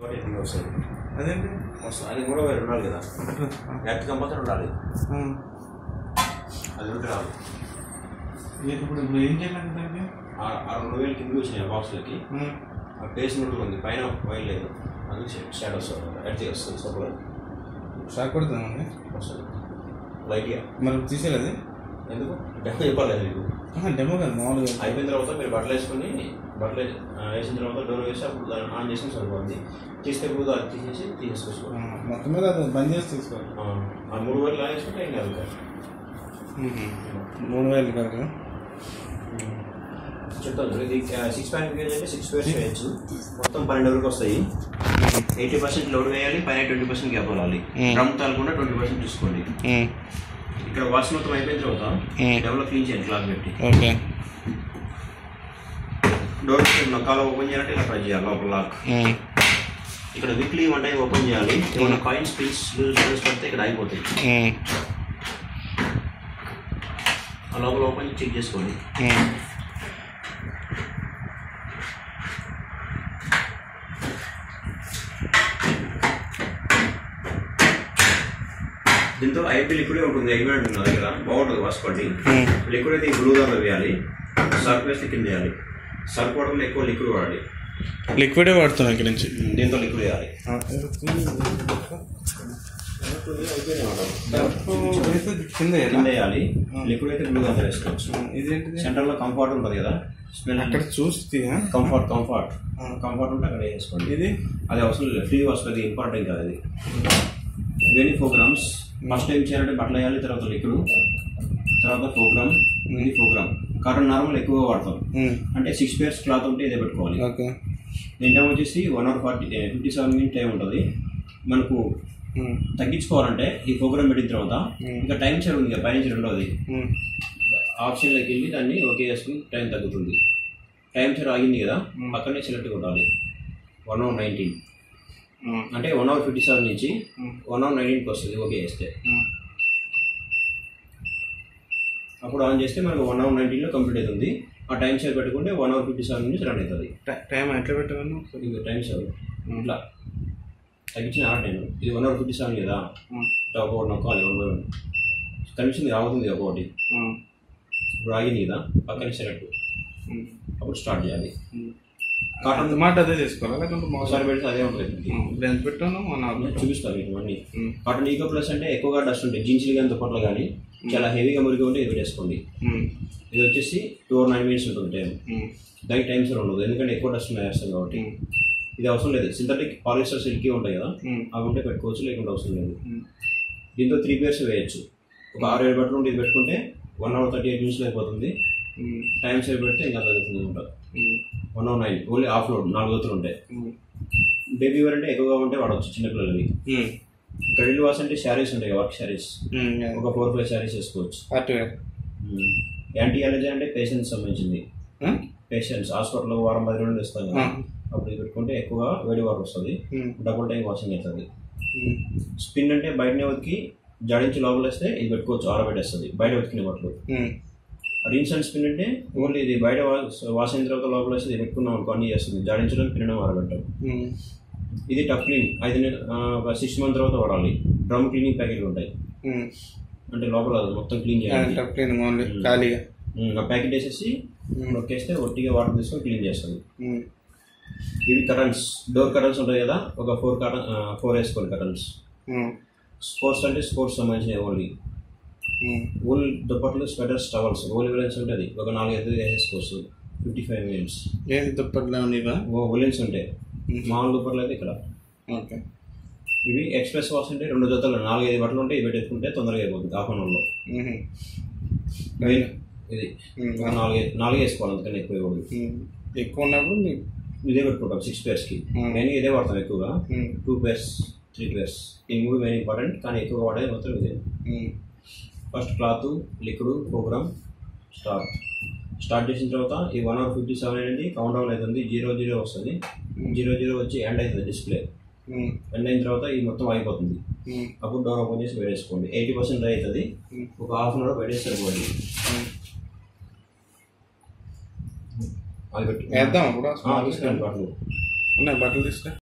ఒకటి అదేంటి అది మూడో వేలు ఉండాలి కదా ఎట్ కంపల్సరీ ఉండాలి. అది ఉంటే రాదు ఏంటి ఇప్పుడు ఇప్పుడు ఏం చేయాలంటే దానికి ఆ- రెండు వేలు కింద వచ్చినాయి బాక్స్లకి ఆ. పేస్ నోట్లు ఉంది పైన వైల్ లేదు అందుకు షాడో వస్తుంది ఎడ్జ్ వస్తుంది సపోజ్ షాక్ కొడుతుందండి వస్తుంది లైట్గా మరి తీసేయాలి ఎందుకు? డెమో చెప్పాలి మీకు డెమో కదా మామూలుగా. అయిపోయిన తర్వాత మీరు బట్టలు వేసుకొని బట్టలు వేసిన తర్వాత డోర్ వేసి అప్పుడు దాన్ని ఆన్ చేసి సరిపోతుంది. తీసుకెళ్ళి అది తీసేసి తీసేసుకోవచ్చు. మొత్తం మీద అది బంద్ చేసి తీసుకోవాలి. ఆ, మూడు వేలు లాగేసుకుంటే ఏం కాదు. మూడు వేలు కదా చెప్తాను ఇది సిక్స్ పాయింట్ గేజ్ అంటే సిక్స్ పేర్స్ వేయచ్చు. మొత్తం పన్నెండు వరకు వస్తాయి. ఎయిటీ పర్సెంట్ లోడ్ వేయాలి పైన twenty percent gap Hmm. Drum తాలకుండా ట్వంటీ పర్సెంట్ తీసుకోండి. ఇక్కడ వాష్ మొత్తం అయిపోయిన తర్వాత. డెవలప్ క్లీన్ చేయండి క్లాక్ పెట్టి. ఓకే. డోర్ కాల ఓపెన్ చేయాలంటే ఇలా ట్రై చేయాలి లోపల లాక్. ఇక్కడ వీక్లీ వన్ టైం ఓపెన్ చేయాలి. ఏమైనా కాయిన్స్ పిల్స్ లూజ్ పడితే ఇక్కడ అయిపోతాయి ఆ లోపల ఓపెన్ చెక్ చేసుకోండి. దీంతో ఐపీ లిక్విడ్ ఉంటుంది ఎగ్మెంట్ ఉంటుంది దగ్గర బాగుంటుంది వాసుకోండి లిక్విడ్ అయితే బ్లూ దాంట్లో వేయాలి. సర్ఫ్ వేస్తే కింద వేయాలి. సర్ఫ్ వాడకుండా ఎక్కువ లిక్విడ్ వాడాలి. లిక్విడే వాడుతున్నాం ఇక్కడ నుంచి? దీంతో లిక్విడ్ వేయాలి. కింద కింద వేయాలి. లిక్విడ్ అయితే బ్లూ దాంట్లో వేసుకోవచ్చు. సెంటర్లో కంఫర్ట్ ఉంటుంది కదా. స్మెల్ అక్కడ చూస్తే కంఫర్ట్ కంఫర్ట్ కంఫర్ట్ ఉంటే అక్కడ వేసుకోండి. ఇది? అది అవసరం లేదు. ఫ్రీ వస్తుంది ఇంపార్టెంట్ కాదు అది ఇవన్నీ ఫోర్ గ్రామ్స్ ఫస్ట్ టైం చేయాలంటే బట్టలు వేయాలి తర్వాత లిక్విడ్ తర్వాత ఫోర్ గ్రామ్ ఇది ఫోర్ గ్రామ్ కాటన్ నార్మల్ ఎక్కువగా వాడతాం. అంటే సిక్స్ పేర్స్ క్లాత్ ఉంటే ఇదే పెట్టుకోవాలి. ఓకే దీని టైం వచ్చేసి one hour forty fifty seven minute time ఉంటుంది. మనకు తగ్గించుకోవాలంటే ఈ ప్రోగ్రామ్ పెట్టిన తర్వాత ఇంకా టైం సేవ్ ఉంది కదా పైనుంచి రెండవది ఆప్షన్లోకి వెళ్ళి దాన్ని ఓకే చేసుకుని టైం తగ్గుతుంది. టైం సేవ్ ఆగింది కదా పక్కనే సెలెక్ట్ కొట్టాలి. వన్ అవర్ నైన్టీన్ అంటే వన్ అవర్ ఫిఫ్టీ సెవెన్ నుంచి వన్ అవర్ నైన్టీన్కి వస్తుంది. ఓకే చేస్తే. అప్పుడు ఆన్ చేస్తే మనకు వన్ అవర్ నైన్టీన్లో కంప్లీట్ అవుతుంది. ఆ టైం సేవ్ పెట్టుకుంటే వన్ అవర్ ఫిఫ్టీ సెవెన్ నుంచి రన్ అవుతుంది. టైం ఎట్లా పెట్టాను ఇది టైం సేవ్ ఇట్లా. తగ్గించిన ఆ టైం ఇది వన్ అవర్ ఫిఫ్టీ సెవెన్ కదా ఇట్లా ఒకటి నొక్కాలి వన్ బై వన్ కనిపిస్తుంది ఆగుతుంది ఒకటి. ఇప్పుడు ఆగింది కదా పక్కన సెలెక్ట్ అప్పుడు స్టార్ట్ చేయాలి. కాటన్ మాట అదే చేసుకోవాలా? లేకుంటే ఒకసారి పెడితే అదే ఉంటుంది. ఎంత పెట్టాను మన చూపిస్తాను అన్ని కాటన్ ఈకో ప్లస్ అంటే ఎక్కువగా డస్ట్ ఉంటాయి. జీన్స్లు కానీ దుప్పట్లు కానీ చాలా హెవీగా మురిగి ఉంటే ఇది పెట్టేసుకోండి ఇది వచ్చేసి టూ అవర్ నైన్ మినిట్స్ ఉంటుంది టైం. దానికి టైం సేవ్ ఉండదు. ఎందుకంటే ఎక్కువ డస్ట్ వేస్తాం కాబట్టి. ఇది అవసరం లేదు. సింథటిక్ పాలిస్టర్ సిల్కీ ఉంటాయి కదా? అవి ఉంటే పెట్టుకోవచ్చు లేకుంటే అవసరం లేదు. దీంతో త్రీ పేర్స్ వేయచ్చు. ఒక ఆరు ఏడు బట్టలు ఉంటే ఇది పెట్టుకుంటే వన్ అవర్ థర్టీ ఎయిట్ మినిట్స్లో అయిపోతుంది. టైం సేవ్ పెడితే ఇంకా తగ్గుతుంది అనమాట. One hour nine only half load నాలుగు వత్తులు ఉంటాయి. బేబీ వేర్ అంటే ఎక్కువగా ఉంటే వాడవచ్చు చిన్నపిల్లలవి ఇక్కడ ఇల్లు వాస్ అంటే శారీస్ ఉంటాయి వర్క్ శారీస్ ఒక ఫోర్ ఫైవ్ శారీస్ వేసుకోవచ్చు. యాంటీ అలర్జీ అంటే పేషెంట్స్ సంబంధించింది. పేషెంట్స్ హాస్పిటల్లో వారం పది రోజులు ఇస్తాం కదా. అప్పుడు ఇది పెట్టుకుంటే ఎక్కువగా వేడి వాటర్ వస్తుంది. డబుల్ టైం వాషింగ్ అవుతుంది. స్పిన్ అంటే బయటనే ఉతికి జడించి లోపల వేస్తే ఇది పెట్టుకోవచ్చు ఆరబెట్టేస్తుంది. బయట ఉతికిన బట్టలు. రిన్స్ అండ్ స్పిన్ అంటే ఓన్లీ ఇది బయట అయిన తర్వాత లోపల వేస్తే ఇది పెట్టుకున్నాం అనుకో అన్ని చేస్తుంది. జడించడం పినడం ఆరబెట్టడం ఇది టఫ్ క్లీన్ ఐదు సిక్స్ మంత్ తర్వాత వాడాలి. డ్రమ్ క్లీనింగ్ ప్యాకెట్లు ఉంటాయి. అంటే లోపల మొత్తం క్లీన్ చేయాలి. క్లీన్ ఓన్లీ ఖాళీగా. ఆ ప్యాకెట్ వేసేసి నొక్కేస్తే ఒట్టిగా వాటర్ తీసుకొని క్లీన్ చేస్తుంది. ఇవి కటన్స్ డోర్ కటన్స్ ఉంటాయి కదా ఒక ఫోర్ కటన్ ఫోర్ వేసుకోండి కటన్స్ స్పోర్ట్స్ అంటే స్పోర్ట్స్ సంబంధించిన ఓన్లీ. ఊల్ దుప్పట్లు స్వెటర్స్ టవల్స్ ఓల్ విలెన్స్ ఉంటుంది. ఒక నాలుగు ఐదు వేసేసుకోవచ్చు ఫిఫ్టీ ఫైవ్ మినిట్స్ ఏది దుప్పట్లో నీవా ఓ ఉలెన్స్ ఉంటాయి. మామూలు దుప్పట్లు అయితే ఇక్కడ. ఓకే. ఇవి ఎక్స్ప్రెస్ వాష్ అంటే రెండు జతలు నాలుగు ఐదు బట్టలు ఉంటే ఇవి పెట్టేసుకుంటే తొందరగా అయిపోతుంది హాఫ్ అన్ అవర్లో ఇది. ఒక నాలుగు నాలుగు వేసుకోవాలి అందుకని ఎక్కువ ఇవ్వకూడదు. ఎక్కువ ఉన్నప్పుడు ఇదే పెట్టుకుంటాం సిక్స్ పేర్స్కి మెయిన్ ఇదే వాడతాం ఎక్కువగా. టూ పేర్స్ త్రీ పేర్స్ ఈ మూడు మెయిన్ ఇంపార్టెంట్ కానీ ఎక్కువగా వాడేది మొత్తం ఇదే. First cloth liquid program start. Start చేసిన తర్వాత ఈ వన్ అవర్ ఫిఫ్టీ సెవెన్ అనేది కౌంట్ డౌన్ అవుతుంది. జీరో జీరో వస్తుంది. జీరో జీరో వచ్చి ఎండ్ అవుతుంది డిస్ప్లే ఎండ్ అయిన తర్వాత ఇది మొత్తం అయిపోతుంది. అప్పుడు డోర్ ఓపెన్ చేసి పెట్టేసుకోండి ఎయిటీ పర్సెంట్ డ్రై అవుతుంది. ఒక హాఫ్ అన్ అవర్ పెట్టేసి సరిపోతుంది. అది పెట్టి వేద్దాం తీసుకురండి బట్టలు. ఉన్నాయి బట్టలు తీసుకురా.